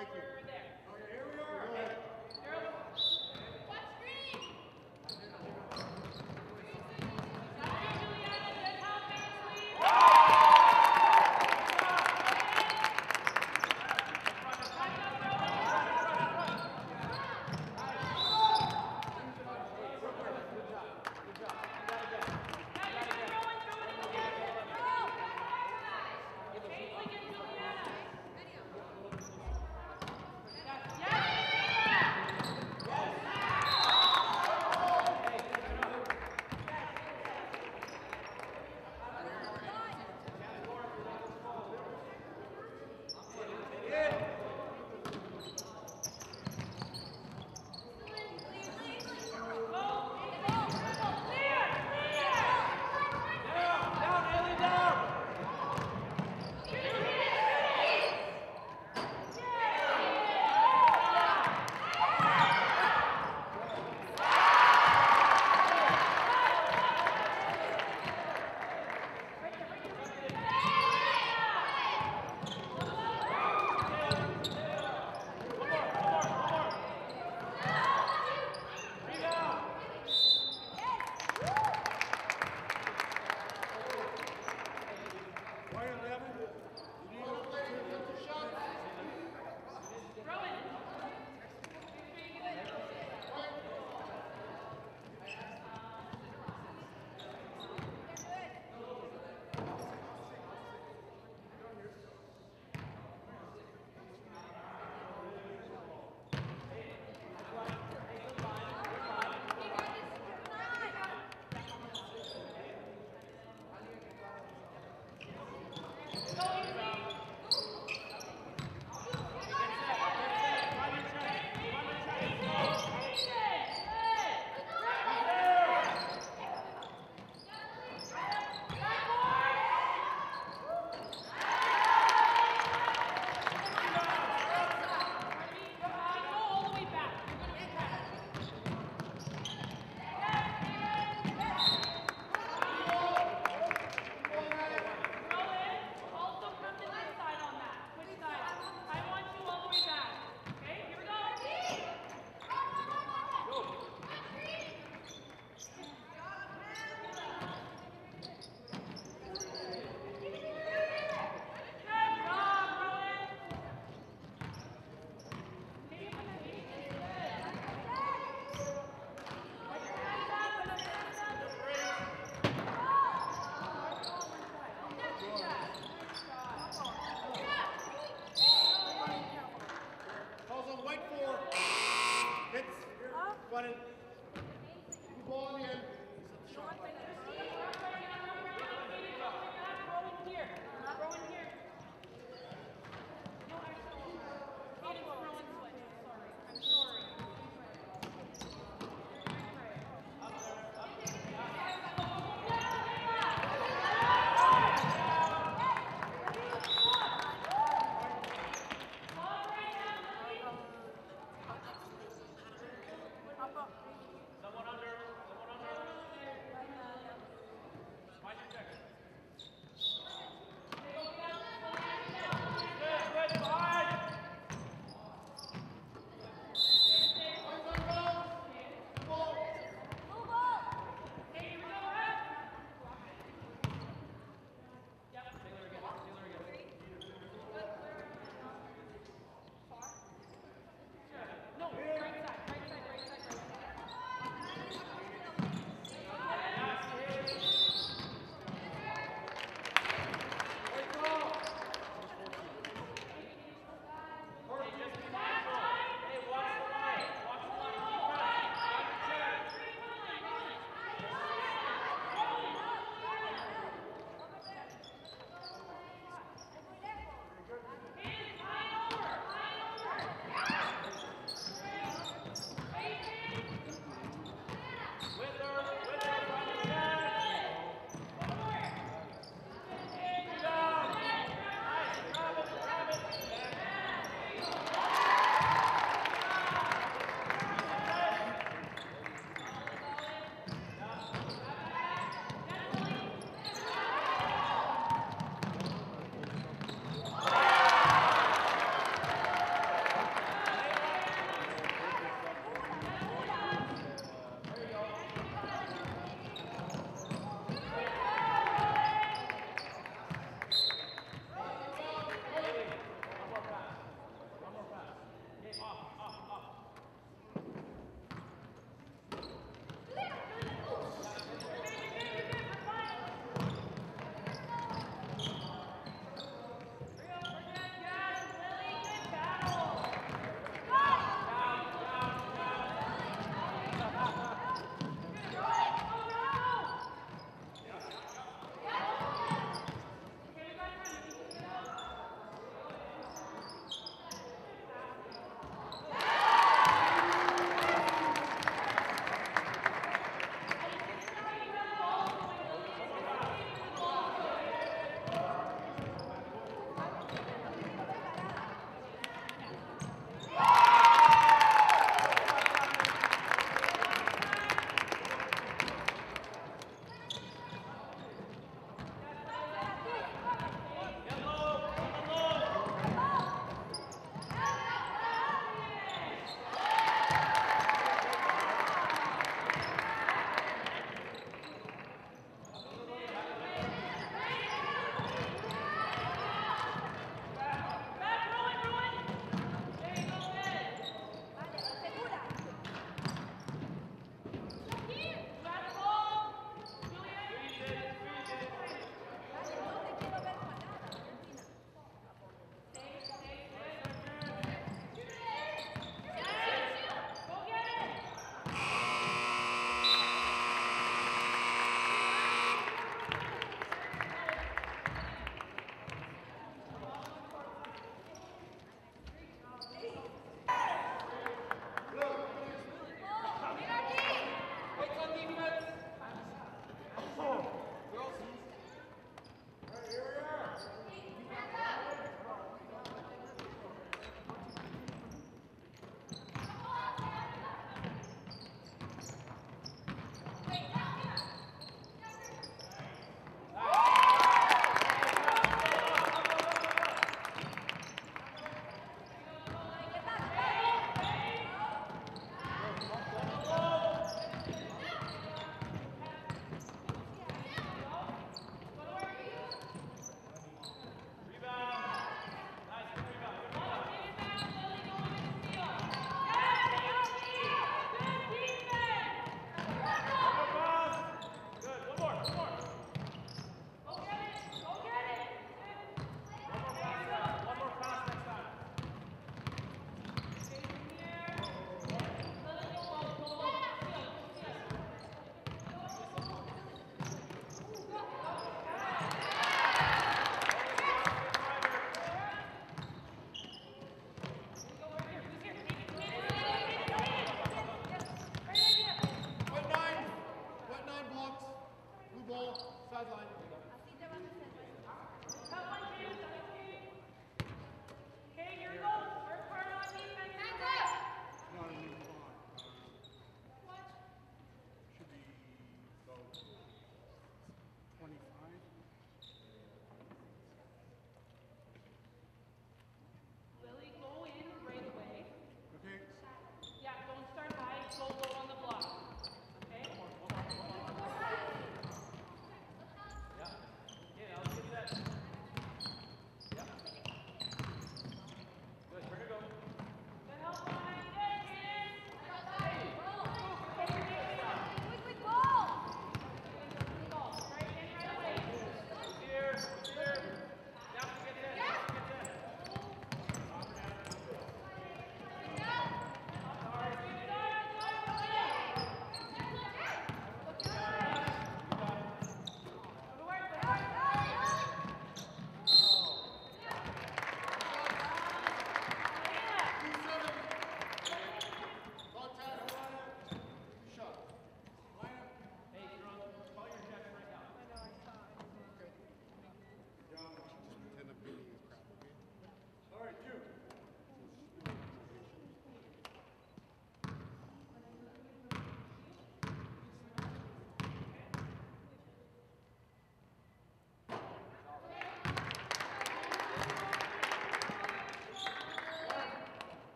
Thank you.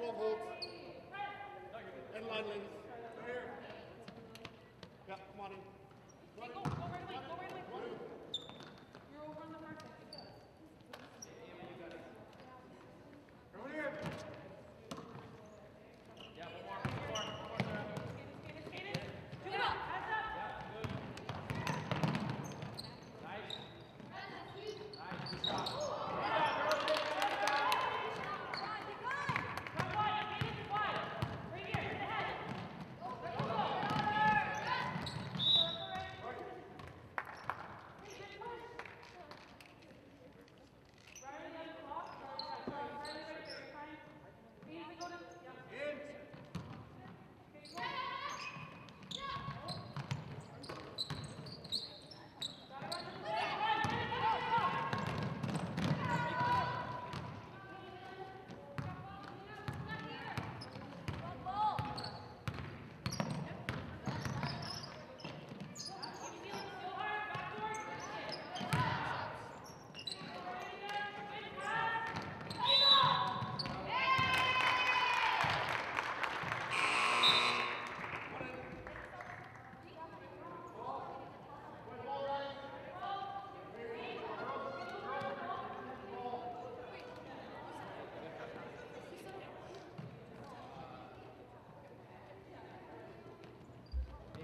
strongholds, and landings.